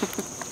呵呵。